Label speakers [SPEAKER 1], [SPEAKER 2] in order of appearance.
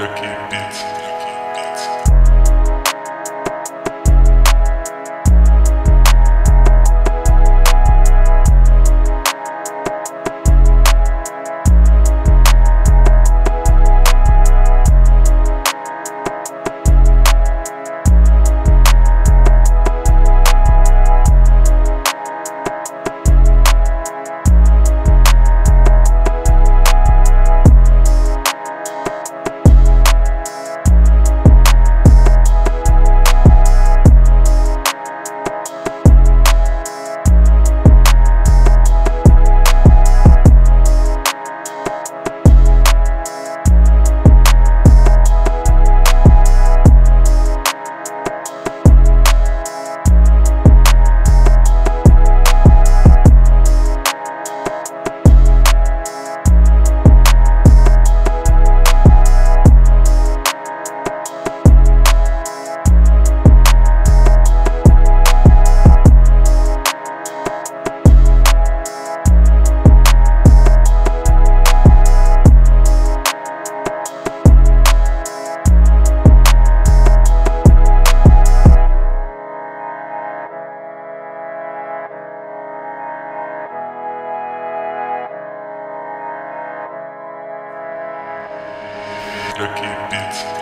[SPEAKER 1] Turkey beats. Jackie Beats.